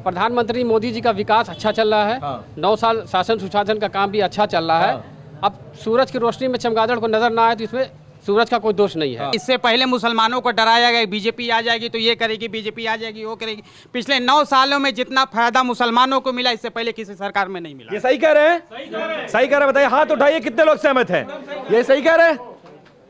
प्रधानमंत्री मोदी जी का विकास अच्छा चल रहा है। हाँ। नौ साल शासन सुशासन का काम भी अच्छा चल रहा है। हाँ। अब सूरज की रोशनी में चमगादड़ को नज़र ना आए तो इसमें सूरज का कोई दोष नहीं है। इससे पहले मुसलमानों को डराया गया बीजेपी आ जाएगी तो ये करेगी बीजेपी आ जाएगी वो करेगी। पिछले नौ सालों में जितना फ़ायदा मुसलमानों को मिला इससे पहले किसी सरकार में नहीं मिला। ये सही कह रहे हैं। सही कह रहे हैं बताइए हाथ उठाइए कितने लोग सहमत हैं? ये सही कह रहे हैं?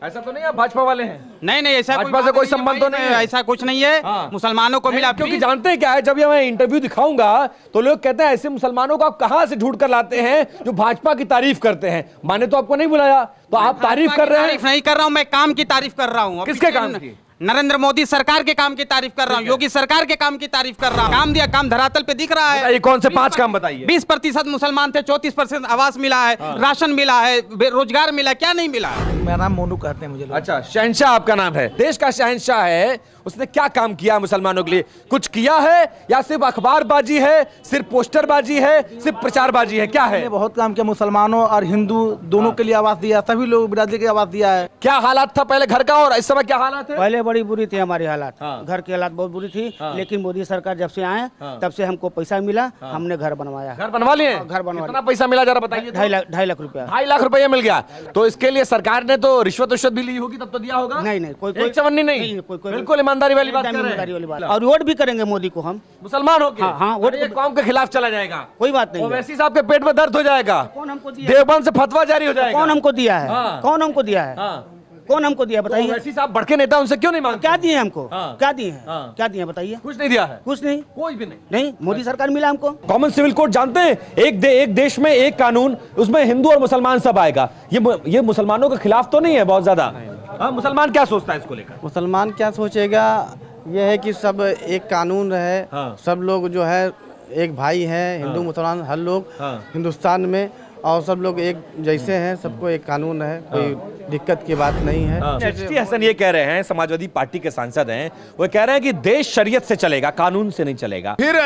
ऐसा तो नहीं आप भाजपा वाले हैं? नहीं नहीं ऐसा भाजपा से कोई संबंध तो नहीं है? ऐसा कुछ नहीं है। हाँ। मुसलमानों को मिला क्योंकि जानते हैं क्या है जब ये मैं इंटरव्यू दिखाऊँगा तो लोग कहते हैं ऐसे मुसलमानों को आप कहाँ से ढूंढ कर लाते हैं जो भाजपा की तारीफ़ करते हैं? माने तो आपको नहीं बुलाया। तो आप तारीफ़ कर रहे हैं? तारीफ़ नहीं कर रहा हूँ मैं काम की तारीफ़ कर रहा हूँ। किसके काम की? नरेंद्र मोदी सरकार के काम की तारीफ़ कर रहा हूँ योगी सरकार के काम की तारीफ़ कर रहा हूँ। काम दिया काम धरातल पे दिख रहा है। कौन से पाँच काम बताइए? बीस प्रतिशत मुसलमान थे चौतीस परसेंट आवास मिला है राशन मिला है रोज़गार मिला क्या नहीं मिला है? मेरा नाम मोनू कहते हैं मुझे अच्छा शहनशाह आपका नाम है। देश का शहनशाह है उसने क्या काम किया है मुसलमानों के लिए? कुछ किया है? या सिर्फ़ अखबारबाजी है? सिर्फ़ पोस्टरबाजी है? सिर्फ़ प्रचारबाजी है? क्या है? बहुत काम किया मुसलमानों और हिंदू दोनों के लिए आवाज़ दिया सभी लोग बिरादरी के आवाज़ दिया है। क्या हालात था पहले घर का और इस समय क्या हालात है? पहले बड़ी बुरी थी हमारी हालात। हाँ। घर की हालात बहुत बुरी थी हाँ। लेकिन मोदी सरकार जब से आए हाँ। तब से हमको पैसा मिला हमने घर बनवाया। घर बनवा लिए? घर बनवा कितना पैसा मिला जरा बताइए तो। ढाई लाख ढाई लाख रुपया। ढाई लाख रुपया मिल गया। तो इसके लिए सरकार ने तो रिश्वत रिश्वत भी ली होगी तब तो दिया होगा? नहीं नहीं कोई कोई चवन्नी नहीं, बिल्कुल ईमानदारी वाली बात कर रहे वाली बात। हैं और वोट भी करेंगे मोदी को हम। मुसलमान हो हाँ, हाँ, वोट ये तो- कौम के खिलाफ चला जाएगा। कोई बात नहीं है। ओवैसी साहब के पेट में दर्द हो जाएगा। कौन हमको दिया देवबंद से फतवा जारी हो जाएगा। कौन हमको दिया है? हाँ। कौन हमको दिया है? हाँ। कौन हमको दिया तो बताइए। ओवैसी साहब बढ़के नेता उनसे क्यों नहीं मांगते? क्या दिए हमको? हाँ। क्या दिए हैं? हाँ। क्या दिए बताइए। कुछ नहीं दिया है। कुछ नहीं? कोई भी नहीं। नहीं? मोदी सरकार मिला हमको। कॉमन सिविल कोड जानते हैं? एक दे, एक देश में एक कानून उसमें हिंदू और मुसलमान सब आएगा। ये ये मुसलमानों के खिलाफ तो नहीं है बहुत ज़्यादा? हाँ मुसलमान क्या सोचता है इसको लेकर? मुसलमान क्या सोचेगा? यह है कि सब एक कानून रहे। हाँ। सब लोग जो है एक भाई है हिंदू हाँ। मुसलमान हर लोग हाँ। हिंदुस्तान में और सब लोग एक जैसे हैं सबको एक कानून है कोई दिक्कत की बात नहीं है। एच टी हसन ये कह रहे हैं समाजवादी पार्टी के सांसद हैं वो कह रहे हैं कि देश शरीयत से चलेगा कानून से नहीं चलेगा। फिर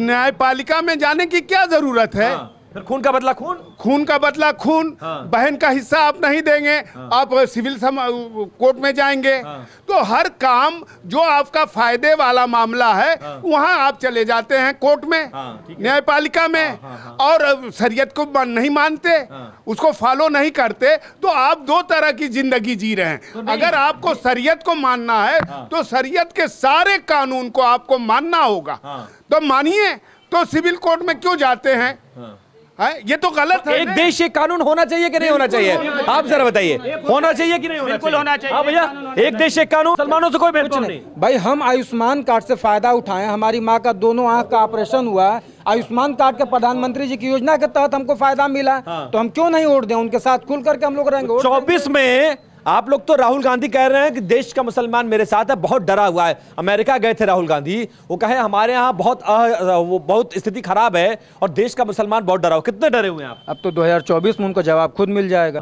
न्यायपालिका में जाने की क्या ज़रूरत है? हाँ, फिर खून का बदला खून? खून का बदला खून। हाँ। बहन का हिस्सा आप नहीं देंगे। हाँ। आप सिविल सम, कोर्ट में जाएँगे। हाँ। तो हर काम जो आपका फ़ायदे वाला मामला है वहाँ आप चले जाते हैं कोर्ट में हाँ, न्यायपालिका में। हाँ, हाँ, हाँ। और शरीयत को मान- नहीं मानते हाँ। उसको फॉलो नहीं करते तो आप दो तरह की ज़िंदगी जी रहे हैं। तो अगर आपको शरीयत को मानना है तो शरीयत के सारे कानून को आपको मानना होगा। तो मानिए तो सिविल कोर्ट में क्यों जाते हैं? हैं? ये तो गलत है। एक देश एक कानून होना चाहिए कि नहीं होना चाहिए? आप जरा बताइए होना चाहिए कि नहीं बिल्कुल होना चाहिए। हाँ भैया एक देश एक कानून सलमानों से कोई बिल्कुल नहीं। भाई हम आयुष्मान कार्ड से फ़ायदा उठाए। हमारी माँ का दोनों आँख का ऑपरेशन हुआ। है आयुष्मान कार्ड के प्रधानमंत्री जी की योजना के तहत हमको फ़ायदा मिला। तो हम क्यों नहीं वोट दें? उनके साथ खुल करके हम लोग रहेंगे चौबीस में आप लोग तो राहुल गांधी कह रहे हैं कि देश का मुसलमान मेरे साथ है बहुत डरा हुआ है। अमेरिका गए थे राहुल गांधी। वो कहे हमारे यहाँ बहुत आ, वो बहुत स्थिति खराब है और देश का मुसलमान बहुत डरा हुआ कितने डरे हुए हैं आप? अब तो 2024 में उनका जवाब खुद मिल जाएगा।